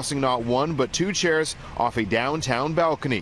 tossing not one but two chairs off a downtown balcony.